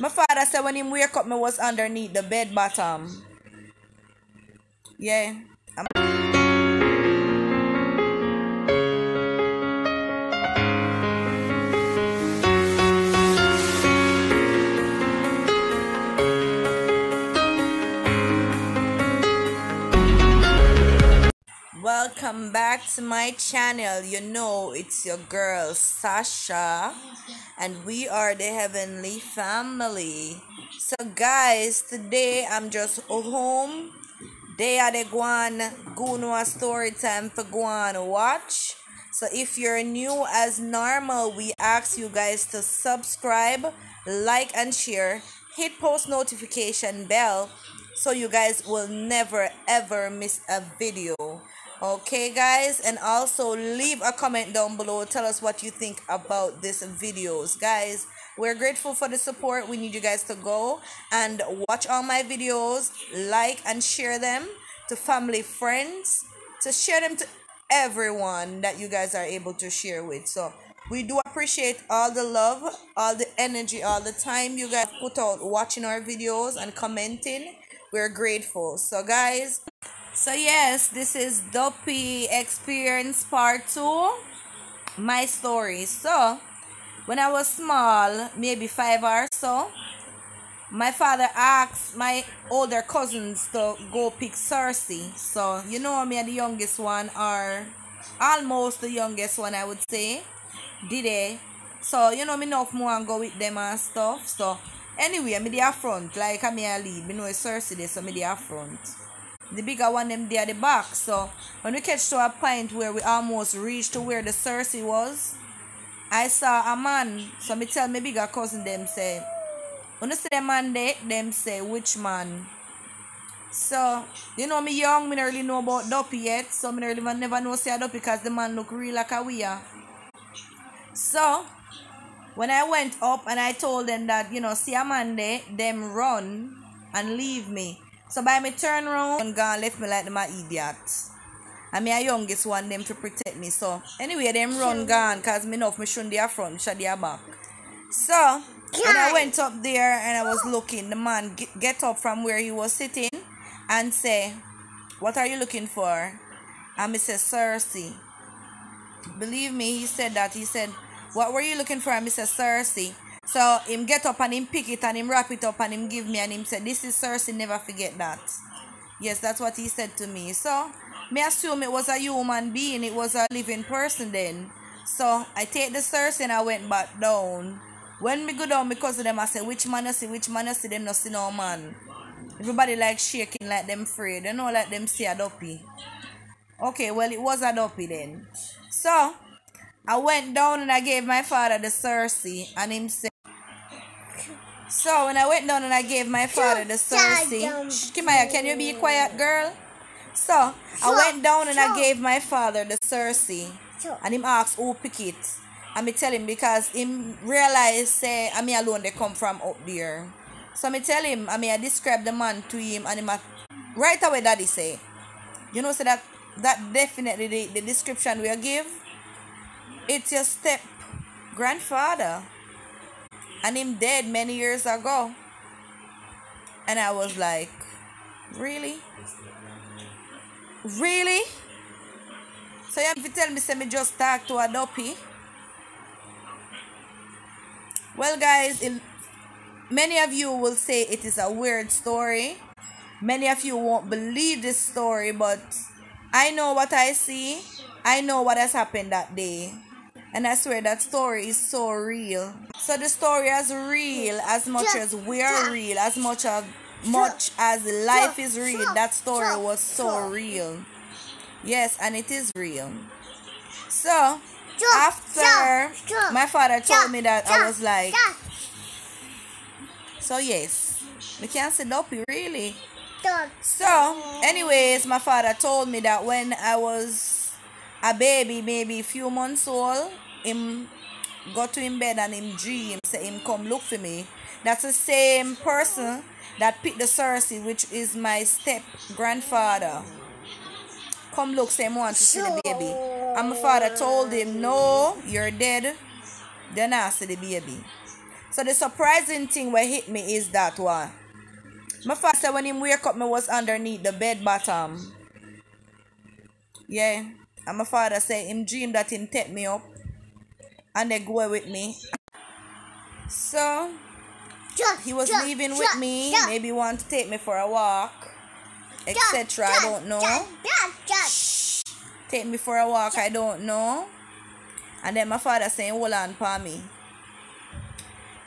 My father said when him wake up, me was underneath the bed bottom. Yeah. I'm- back to my channel. You know, it's your girl Sasha, and we are the Heavenly Family. So, guys, today I'm just home. They are the Guan Gunwa story time for Guan watch. So, if you're new as normal, we ask you guys to subscribe, like, and share. Hit post notification bell so you guys will never ever miss a video okay guys and also leave a comment down below. Tell us what you think about this videos. Guys we're grateful for the support. We need you guys to go and watch all my videos like and share them to family friends to share them to everyone that you guys are able to share with. So we do appreciate all the love all the energy all the time you guys put out watching our videos and commenting. We're grateful. So guys so yes this is duppy experience part two my story so when i was small maybe five or so my father asked my older cousins to go pick cerasee. So you know me and the youngest one are almost the youngest one I would say. Did they? So you know me enough more and go with them and stuff. So anyway, me there front. Like I me a lead. Me know it's cerasee so me there front. The bigger one them there at the back. So when we catch to a point where we almost reached to where the cerasee was, I saw a man. So me tell me bigger cousin them say, when you see the man there, them say which man. So, you know me young, me not really know about Duppy yet. So me really never know say a Duppy because the man look real like a weir. So, when I went up and I told them that, you know, see a man there, them run and leave me. So by me turn around and gone left me like them a idiot. And me a youngest one them to protect me. So anyway, them run gone cause me know if me shouldn't their front, should their back. So when I went up there and I was looking, the man get, get up from where he was sitting and say, What are you looking for? And me say, cerasee. Believe me, he said that. He said, What were you looking for? And me say, cerasee. So him get up and him pick it and him wrap it up and him give me and him said, This is cerasee, never forget that. Yes, that's what he said to me. So me assume it was a human being, it was a living person then. So I take the cerasee and I went back down. When me go down, because of them, I say, which man you see, which man you see, them no see no man. Everybody like shaking like them afraid. You know, like them see a duppy. Okay, well, it was a duppy then. So, I went down and I gave my father the cerasee, and him said, So, when I went down and I gave my father the cerasee, Kimaya, can you be quiet, girl? So, I went down and I gave my father the cerasee, and him asked who pick it. And me tell him because him realize say I me alone they come from up there. So me tell him, I mean I describe the man to him and him a, right away daddy say. You know, so that that definitely the, the description we give, it's your step grandfather. And him dead many years ago. And I was like, Really? Really? So you have to tell me say me just talk to a duppy. Well, guys, it, many of you will say it is a weird story. Many of you won't believe this story, but I know what I see. I know what has happened that day. And I swear that story is so real. So the story is real as much as we are real, as much as much as life is real. That story was so real. Yes, and it is real. So after my father told me that, I was like, so yes, we can't say duppy really. So, anyways, my father told me that when I was a baby, maybe a few months old, him got to him bed and him dream, say him come look for me. That's the same person that picked the cerasee, which is my step grandfather. Come look, say want to see the baby. And my father told him, No, you're dead. Then I see the baby. So the surprising thing what hit me is that one. My father said when him wake up, me was underneath the bed bottom. Yeah. And my father said him dream that him take me up and they go with me. So he was leaving with me, maybe want to take me for a walk, etc. I don't know. Take me for a walk, I don't know. And then my father saying, hold on for me.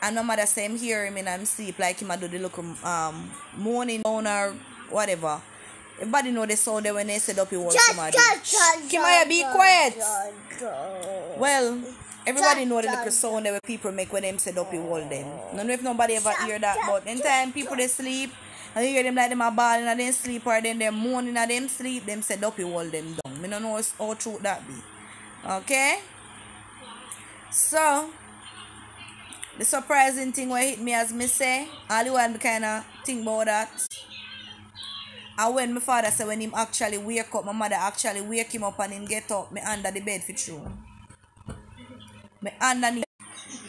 And my mother say him hear him in him sleep like him I do the look um moaning down or whatever. Everybody know the sound when they set up he hold somebody. Kimaya, be quiet. Well, everybody know that the sound that people make when them set up he hold them. I know if nobody ever hear that, but in time people they sleep and you hear them like them a ball in them sleep or then they're moaning in them sleep, them set up he hold them down. Me don't know how true that be. Okay? So the surprising thing what hit me as me say, all the one kind of think about that. And when my father said when him actually wake up, my mother actually wake him up and him get up, me under the bed for true. Me underneath.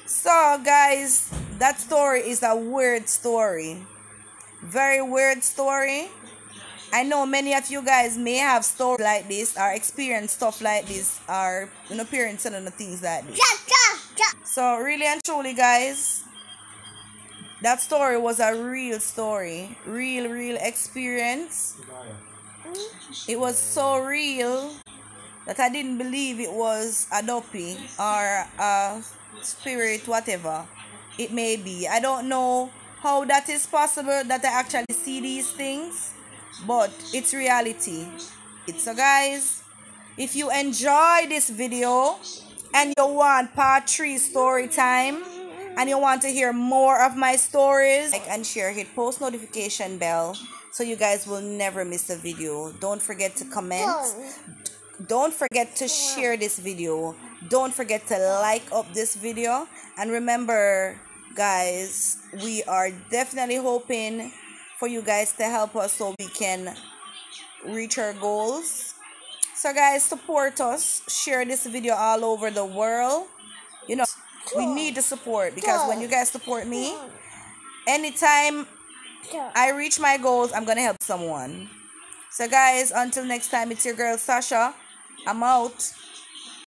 So guys, that story is a weird story. Very weird story. I know many of you guys may have stories like this or experience stuff like this or you know parents and the things like this. So really and truly guys, that story was a real story. Real, real experience. It was so real that I didn't believe it was a duppy or a spirit, whatever it may be. I don't know how that is possible that I actually see these things, but it's reality. It's so guys, if you enjoy this video and you want part 3 story time and you want to hear more of my stories, like and share, hit post notification bell so you guys will never miss a video. Don't forget to comment. Don't forget to share this video. Don't forget to like up this video. And remember, guys, we are definitely hoping for you guys to help us so we can reach our goals. So guys, support us. Share this video all over the world. You know, we need the support because when you guys support me, anytime I reach my goals, I'm going to help someone. So guys, until next time, it's your girl Sasha. I'm out.